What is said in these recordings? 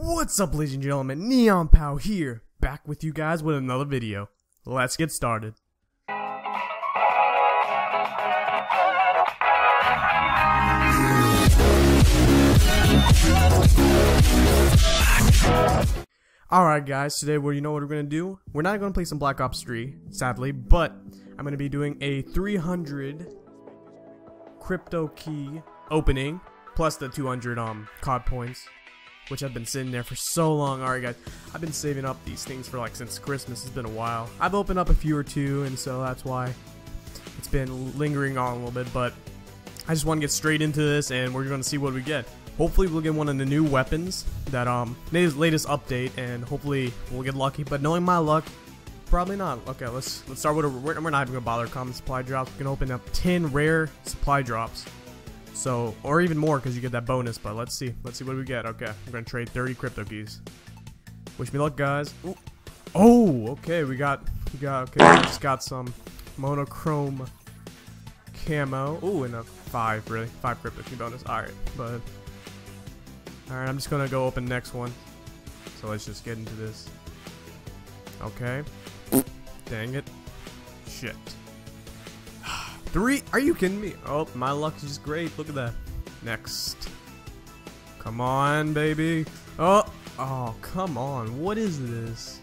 What's up ladies and gentlemen, Neon Pow here, back with you guys with another video. Let's get started. Alright guys, today what you know what we're gonna do? We're not gonna play some Black Ops 3, sadly, but I'm gonna be doing a 300 crypto key opening, plus the 200 um COD points, which I've been sitting there for so long. Alright guys, I've been saving up these things for like since Christmas, it's been a while. I've opened up a few or two, and so that's why it's been lingering on a little bit, but I just want to get straight into this, and we're gonna see what we get. Hopefully we'll get one of the new weapons that um latest, latest update, and hopefully we'll get lucky. But knowing my luck, probably not. Okay, let's let's start with a. We're, we're not even gonna bother common supply drops. We can open up 10 rare supply drops. So, or even more because you get that bonus. But let's see. Let's see what we get. Okay, I'm gonna trade 30 crypto keys. Wish me luck, guys. Ooh. Oh, okay. We got we got okay. We just got some monochrome camo. Ooh, and a five really five crypto key bonus. All right, but. Alright, I'm just gonna go open next one. So let's just get into this. Okay. Dang it. Shit. Three? Are you kidding me? Oh, my luck is just great. Look at that. Next. Come on, baby. Oh, oh, come on. What is this?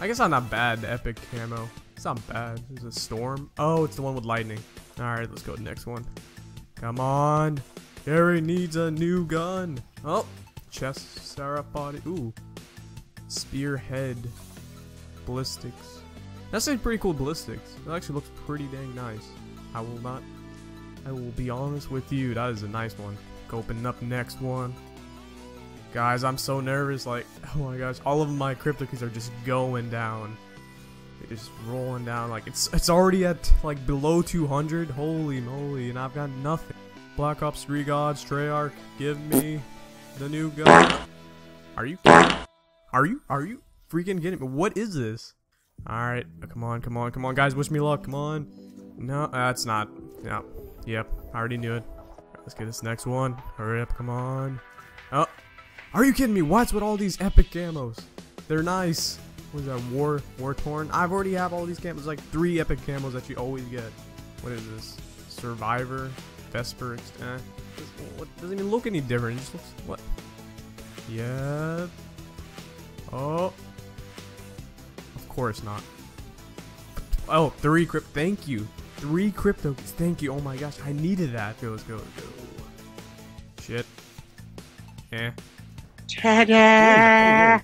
I guess I'm not bad, epic camo. It's not bad. It's a storm. Oh, it's the one with lightning. Alright, let's go to the next one. Come on. Harry needs a new gun. Oh, chest Sarapati. Ooh, spearhead ballistics. That's a pretty cool ballistics. It actually looks pretty dang nice. I will not. I will be honest with you. That is a nice one. Opening up next one. Guys, I'm so nervous. Like, oh my gosh, all of my crypto keys are just going down. They're just rolling down. Like it's it's already at like below 200. Holy moly, and I've got nothing. Black Ops 3 gods, Treyarch, give me the new gun. Are you? Are you? Are you freaking kidding me? What is this? Alright, come on, come on, come on, guys, wish me luck, come on. No, that's not. Yeah, yep, I already knew it. Let's get this next one. Hurry up, come on. Oh, are you kidding me? What's with all these epic camos? They're nice. What is that, War, War Torn? I've already have all these camos, like three epic camos that you always get. What is this? Survivor? Vesper, eh. What, doesn't even look any different. It just looks, what? Yeah. Oh. Of course not. Oh, three crypt. Thank you. Three crypto. Thank you. Oh my gosh, I needed that. Go, let's go, let's go. Shit. Eh. Ta-da!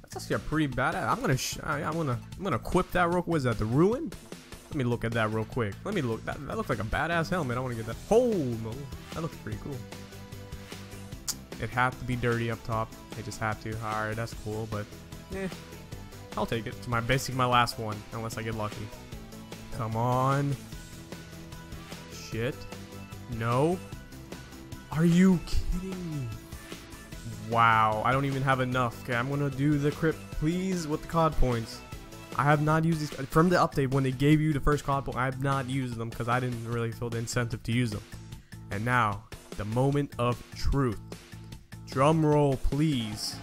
That's actually a pretty bad. I'm gonna. I'm gonna. I'm gonna equip that real. quick. Was that the ruin? Let me look at that real quick. Let me look. That, that looks like a badass helmet. I want to get that. Oh, no. That looks pretty cool. It had to be dirty up top. It just had to. Alright, that's cool, but eh. I'll take it. It's my basically my last one, unless I get lucky. Come on. Shit. No. Are you kidding me? Wow, I don't even have enough. Okay, I'm gonna do the crypt, please, with the COD points. I have not used these from the update when they gave you the first COD point. I have not used them because I didn't really feel the incentive to use them. And now, the moment of truth. Drum roll, please.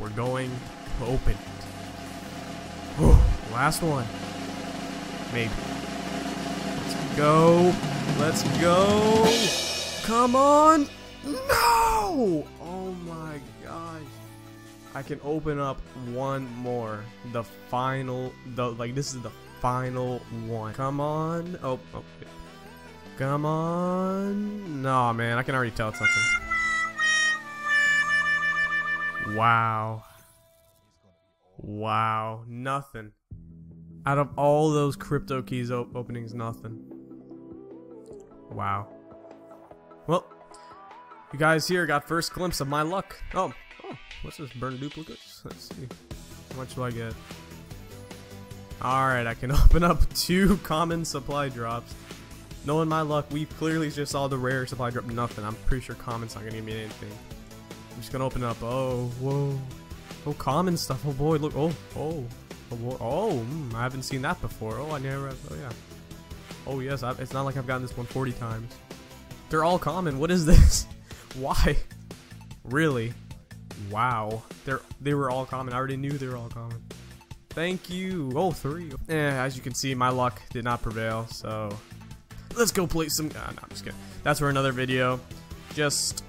We're going to open. Last one. Maybe. Let's go. Let's go. Come on. No! Oh my gosh. I can open up one more. The final, the like this is the final one. Come on. Oh, oh. Come on. No, man, I can already tell it's something. Wow. Wow, nothing. Out of all those crypto keys op openings, nothing. Wow. Well, you guys here got first glimpse of my luck. Oh, oh, what's this? Burn duplicates? Let's see. How much do I get? Alright, I can open up two common supply drops. Knowing my luck, we clearly just saw the rare supply drop nothing. I'm pretty sure common's not gonna give me anything. I'm just gonna open up. Oh, whoa. Oh, common stuff. Oh boy, look. Oh, oh. Oh, mm, I haven't seen that before. Oh, I never. Oh, yeah. Oh, yes. I, it's not like I've gotten this one 40 times. They're all common. What is this? Why? Really? Wow. They're they were all common. I already knew they were all common. Thank you. Oh, three. Eh, as you can see, my luck did not prevail, so let's go play some. Ah, no, I'm just kidding. That's for another video. Just,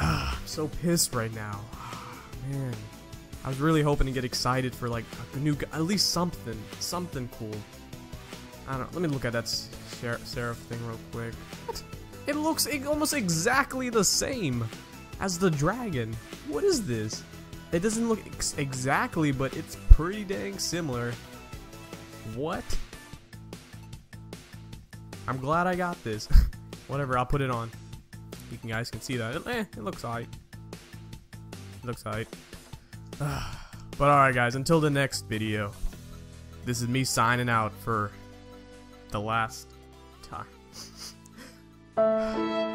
ah, I'm so pissed right now. Ah, man, I was really hoping to get excited for like a new, at least something, something cool. I don't know. Let me look at that ser Seraph thing real quick. What? It looks almost exactly the same as the dragon. What is this? It doesn't look ex exactly, but it's pretty dang similar. What? I'm glad I got this. Whatever, I'll put it on. You guys can see that. It, eh, it looks alright. It looks alright. but alright guys, until the next video. This is me signing out for the last time.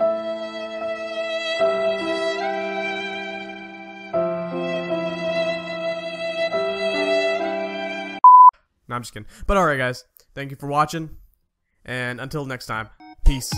No, I'm just kidding. But alright, guys. Thank you for watching. And until next time, peace.